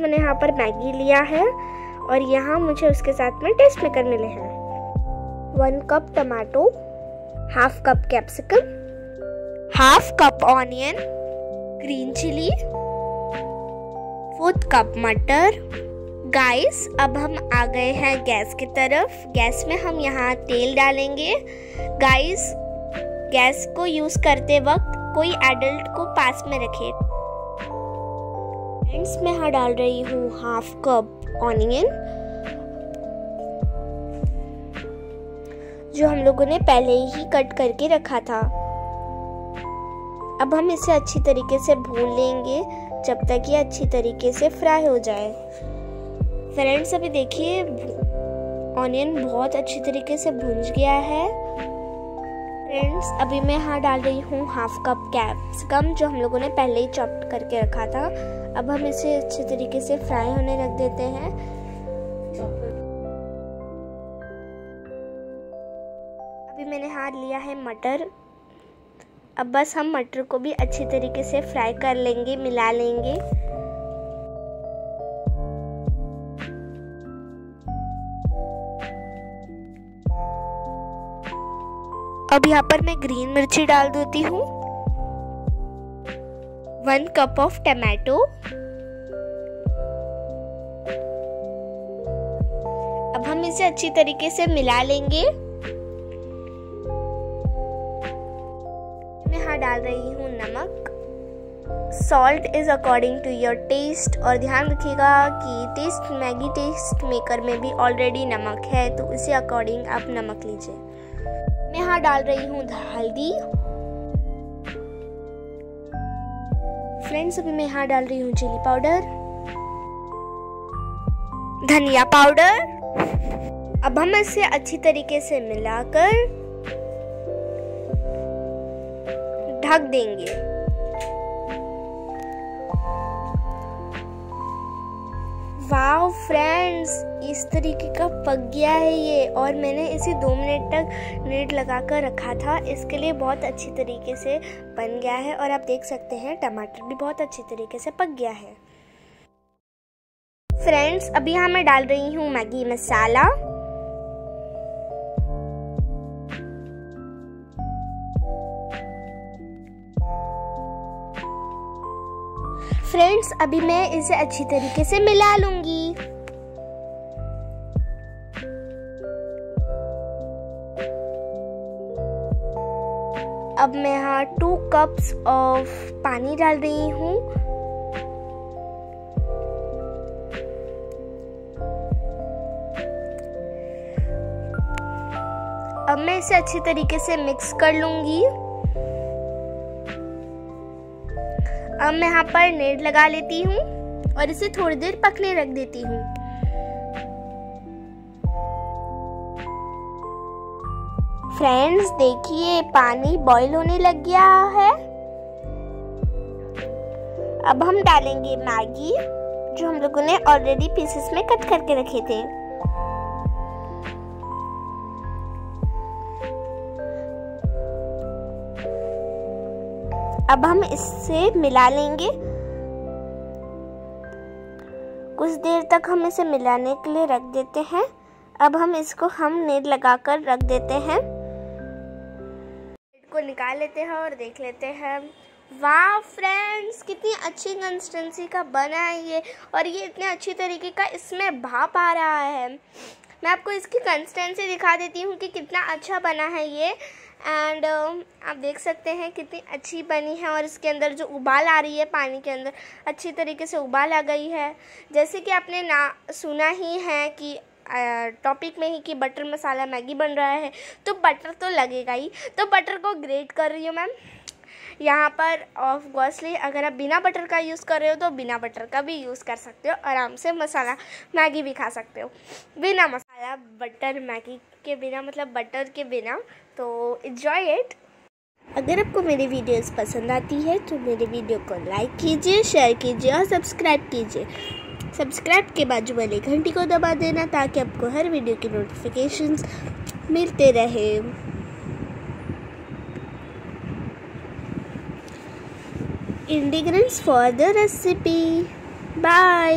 मैंने यहाँ पर मैगी लिया है और यहाँ मुझे उसके साथ में टेस्ट मेकर मिले हैं। One cup tomato half cup capsicum half cup onion green chilli fourth cup मटर गाइस अब हम आ गए हैं गैस की तरफ़। गैस में हम यहाँ तेल डालेंगे। गाइस गैस को यूज़ करते वक्त कोई एडल्ट को पास में रखे। फ्रेंड्स मैं यहाँ डाल रही हूँ हाफ़ कप ऑनियन जो हम लोगों ने पहले ही कट करके रखा था। अब हम इसे अच्छी तरीके से भून लेंगे, जब तक ये अच्छी तरीके से फ्राई हो जाए। फ्रेंड्स अभी देखिए ऑनियन बहुत अच्छी तरीके से भून गया है। फ्रेंड्स अभी मैं यहाँ डाल रही हूँ हाफ़ कप कैप्सिकम जो हम लोगों ने पहले ही चॉप करके रखा था। अब हम इसे अच्छे तरीके से फ्राई होने रख देते हैं। अभी मैंने हाथ लिया है मटर। अब बस हम मटर को भी अच्छी तरीके से फ्राई कर लेंगे, मिला लेंगे। अब यहाँ पर मैं ग्रीन मिर्ची डाल देती हूँ। वन कप ऑफ़ टमाटो अब हम इसे अच्छी तरीके से मिला लेंगे। मैं यहाँ डाल रही हूँ नमक। Salt is according to your taste और ध्यान रखिएगा कि टेस्ट मैगी टेस्ट मेकर में भी ऑलरेडी नमक है तो उसी अकॉर्डिंग आप नमक लीजिए। मैं यहाँ डाल रही हूँ हल्दी। फ्रेंड्स, अभी मैं यहाँ डाल रही हूँ चिली पाउडर धनिया पाउडर अब हम इसे अच्छी तरीके से मिलाकर ढक देंगे। वाह फ्रेंड्स इस तरीके का पक गया है ये। और मैंने इसे दो मिनट तक नेट लगा कर रखा था। इसके लिए बहुत अच्छी तरीके से बन गया है। और आप देख सकते हैं, टमाटर भी बहुत अच्छी तरीके से पक गया है। फ्रेंड्स अभी यहाँ मैं डाल रही हूँ मैगी मसाला। फ्रेंड्स अभी मैं इसे अच्छी तरीके से मिला लूँगी। अब मैं यहाँ टू कप्स ऑफ़ पानी डाल रही हूँ। अब मैं इसे अच्छी तरीके से मिक्स कर लूँगी। अब मैं यहाँ पर नेट लगा लेती हूँ और इसे थोड़ी देर पकने रख देती हूँ। फ्रेंड्स देखिए, पानी बॉईल होने लग गया है। अब हम डालेंगे मैगी, जो हम लोगों ने ऑलरेडी पीसेस में कट करके रखे थे। अब हम इससे मिला लेंगे। कुछ देर तक हम इसे मिलाने के लिए रख देते हैं। अब हम इसको हम नेट लगाकर रख देते हैं। को निकाल लेते हैं और देख लेते हैं। वाह फ्रेंड्स कितनी अच्छी कंसिस्टेंसी का बना है ये। और ये इतने अच्छी तरीके का इसमें भाप आ रहा है। मैं आपको इसकी कंसिस्टेंसी दिखा देती हूँ कि कितना अच्छा बना है ये। एंड uh, आप देख सकते हैं कितनी अच्छी बनी है और इसके अंदर जो उबाल आ रही है पानी के अंदर अच्छी तरीके से उबाल आ गई है। जैसे कि आपने ना सुना ही है कि टॉपिक में ही कि बटर मसाला मैगी बन रहा है तो बटर तो लगेगा ही। तो बटर को ग्रेट कर रही हूँ मैम। यहाँ पर ऑफ़ गॉसली अगर आप बिना बटर का यूज़ कर रहे हो तो बिना बटर का भी यूज़ कर सकते हो, आराम से मसाला मैगी भी खा सकते हो। बिना मसाला बटर मैगी के बिना मतलब बटर के बिना तो इन्जॉय इट अगर आपको मेरी वीडियोस पसंद आती है तो मेरे वीडियो को लाइक कीजिए शेयर कीजिए और सब्सक्राइब कीजिए। सब्सक्राइब के बाजू वाले घंटी को दबा देना ताकि आपको हर वीडियो की नोटिफिकेशंस मिलते रहे। Ingredients for the recipe. Bye